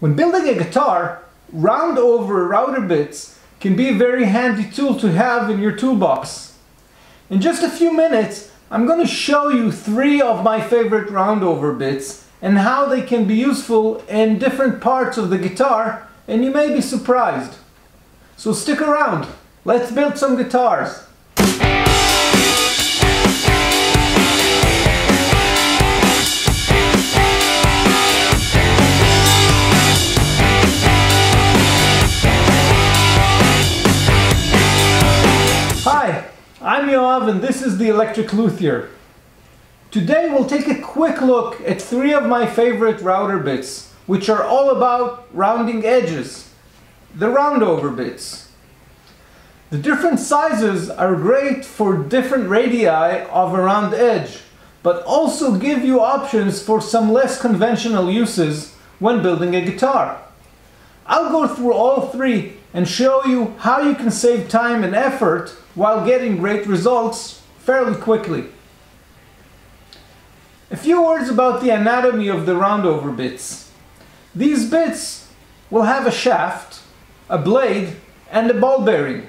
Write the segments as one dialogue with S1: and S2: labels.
S1: When building a guitar, round over router bits can be a very handy tool to have in your toolbox. In just a few minutes, I'm going to show you three of my favorite round over bits and how they can be useful in different parts of the guitar and you may be surprised. So stick around, let's build some guitars. I'm Yoav and this is the Electric Luthier. Today we'll take a quick look at three of my favorite router bits, which are all about rounding edges, the roundover bits. The different sizes are great for different radii of a round edge, but also give you options for some less conventional uses when building a guitar. I'll go through all three and show you how you can save time and effort while getting great results fairly quickly. A few words about the anatomy of the roundover bits. These bits will have a shaft, a blade, and a ball bearing.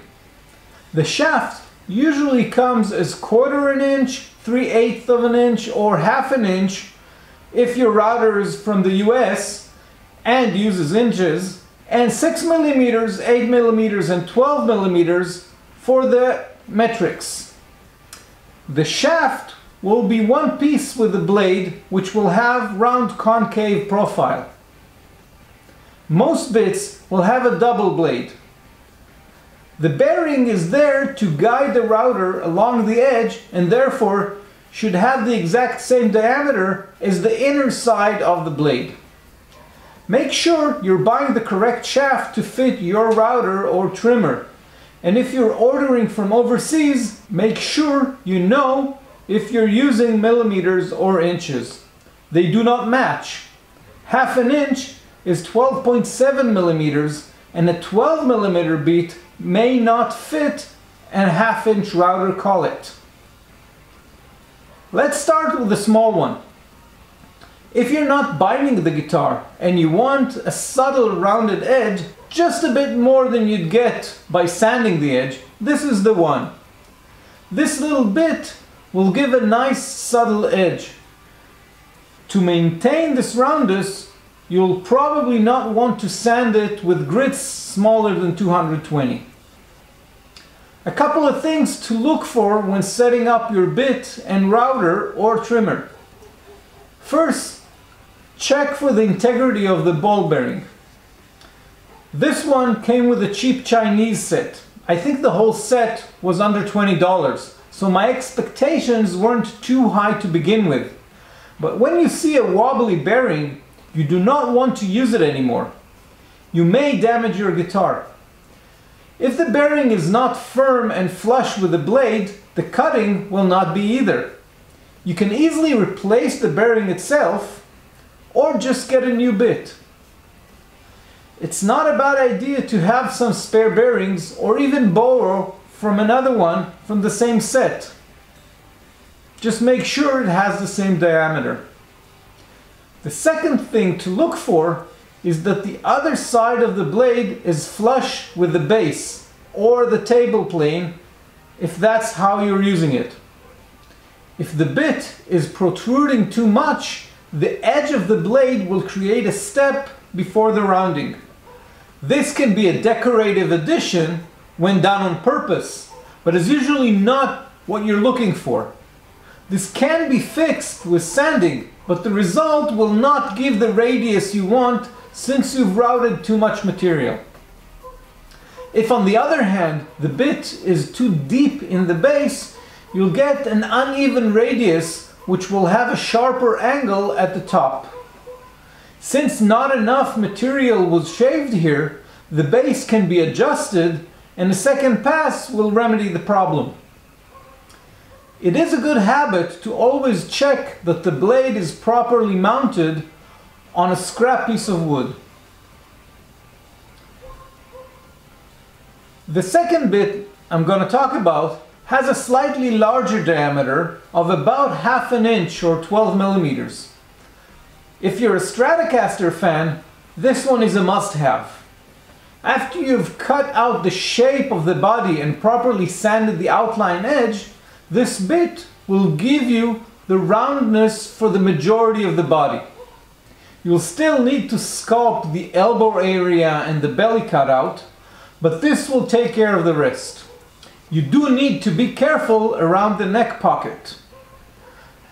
S1: The shaft usually comes as quarter an inch, three eighths of an inch, or half an inch if your router is from the US and uses inches, and 6 millimeters, 8 millimeters, and 12 millimeters for the metrics. The shaft will be one piece with the blade which will have round concave profile. Most bits will have a double blade. The bearing is there to guide the router along the edge and therefore should have the exact same diameter as the inner side of the blade. Make sure you're buying the correct shaft to fit your router or trimmer. And if you're ordering from overseas, make sure you know if you're using millimeters or inches. They do not match. Half an inch is 12.7 millimeters and a 12 millimeter beat may not fit a half inch router collet. Let's start with a small one. If you're not binding the guitar and you want a subtle rounded edge, just a bit more than you'd get by sanding the edge, this is the one. This little bit will give a nice subtle edge. To maintain this roundness, you'll probably not want to sand it with grits smaller than 220. A couple of things to look for when setting up your bit and router or trimmer. First, Check for the integrity of the ball bearing. This one came with a cheap Chinese set. I think the whole set was under $20, so my expectations weren't too high to begin with. But when you see a wobbly bearing, you do not want to use it anymore. You may damage your guitar. If the bearing is not firm and flush with the blade, the cutting will not be either. You can easily replace the bearing itself or just get a new bit. It's not a bad idea to have some spare bearings or even borrow from another one from the same set. Just make sure it has the same diameter. The second thing to look for is that the other side of the blade is flush with the base or the table plane if that's how you're using it. If the bit is protruding too much, the edge of the blade will create a step before the rounding. This can be a decorative addition when done on purpose, but is usually not what you're looking for. This can be fixed with sanding, but the result will not give the radius you want since you've routed too much material. If on the other hand, the bit is too deep in the base, you'll get an uneven radius which will have a sharper angle at the top. Since not enough material was shaved here, the base can be adjusted and a second pass will remedy the problem. It is a good habit to always check that the blade is properly mounted on a scrap piece of wood. The second bit I'm going to talk about has a slightly larger diameter of about half an inch or 12 millimeters. If you're a Stratocaster fan, This one is a must-have. After you've cut out the shape of the body and properly sanded the outline edge, this bit will give you the roundness for the majority of the body. You'll still need to sculpt the elbow area and the belly cutout, but this will take care of the rest. You do need to be careful around the neck pocket.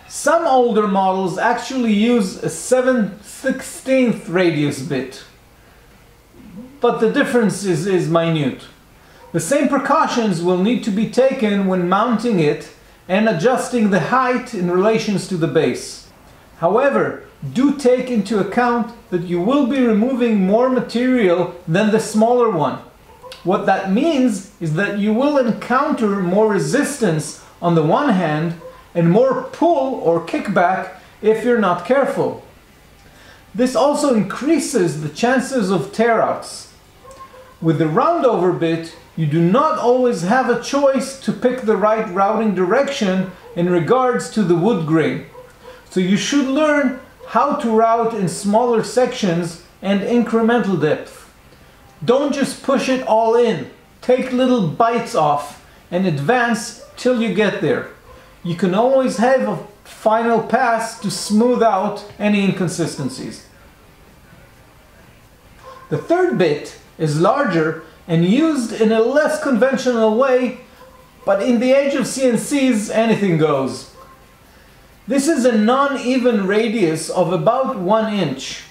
S1: Some older models actually use a 7 16th radius bit, but the difference is, is minute. The same precautions will need to be taken when mounting it and adjusting the height in relations to the base. However, do take into account that you will be removing more material than the smaller one. What that means is that you will encounter more resistance on the one hand and more pull or kickback if you're not careful. This also increases the chances of tear-outs. With the roundover bit, you do not always have a choice to pick the right routing direction in regards to the wood grain. So you should learn how to route in smaller sections and incremental depth. Don't just push it all in. Take little bites off and advance till you get there. You can always have a final pass to smooth out any inconsistencies. The third bit is larger and used in a less conventional way, but in the age of CNCs, anything goes. This is a non-even radius of about one inch.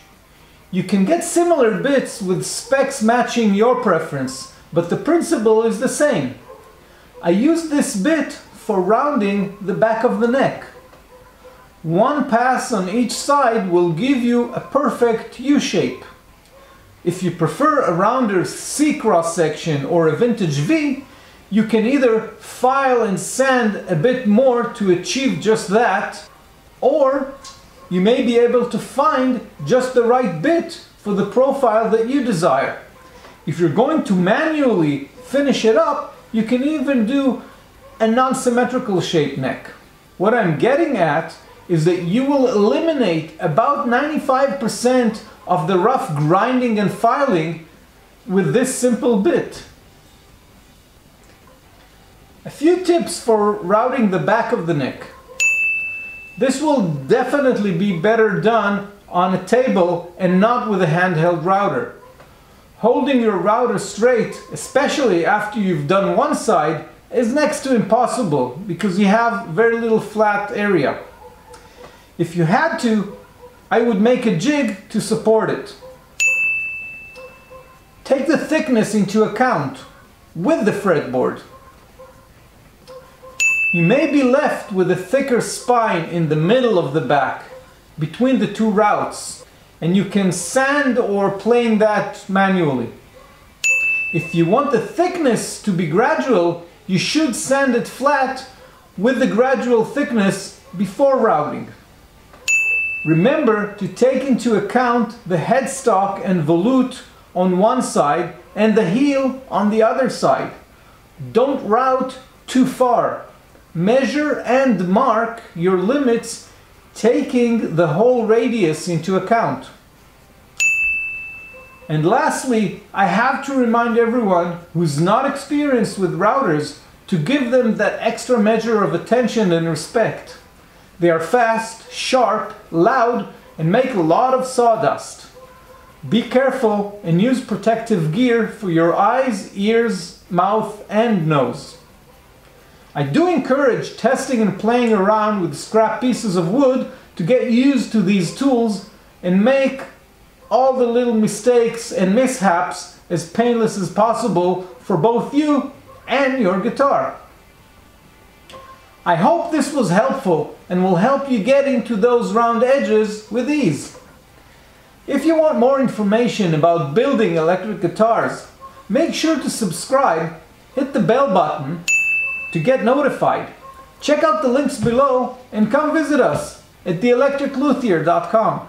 S1: You can get similar bits with specs matching your preference, but the principle is the same. I use this bit for rounding the back of the neck. One pass on each side will give you a perfect U-shape. If you prefer a rounder C cross section or a vintage V, you can either file and sand a bit more to achieve just that, or you may be able to find just the right bit for the profile that you desire. If you're going to manually finish it up, you can even do a non-symmetrical shape neck. What I'm getting at is that you will eliminate about 95% of the rough grinding and filing with this simple bit. A few tips for routing the back of the neck. This will definitely be better done on a table and not with a handheld router. Holding your router straight, especially after you've done one side, is next to impossible because you have very little flat area. If you had to, I would make a jig to support it. Take the thickness into account with the fretboard. You may be left with a thicker spine in the middle of the back, between the two routes, and you can sand or plane that manually. If you want the thickness to be gradual, you should sand it flat with the gradual thickness before routing. Remember to take into account the headstock and volute on one side and the heel on the other side. Don't route too far measure and mark your limits taking the whole radius into account. And lastly, I have to remind everyone who's not experienced with routers to give them that extra measure of attention and respect. They are fast, sharp, loud, and make a lot of sawdust. Be careful and use protective gear for your eyes, ears, mouth, and nose. I do encourage testing and playing around with scrap pieces of wood to get used to these tools and make all the little mistakes and mishaps as painless as possible for both you and your guitar. I hope this was helpful and will help you get into those round edges with ease. If you want more information about building electric guitars, make sure to subscribe, hit the bell button, to get notified. Check out the links below and come visit us at theelectricluthier.com.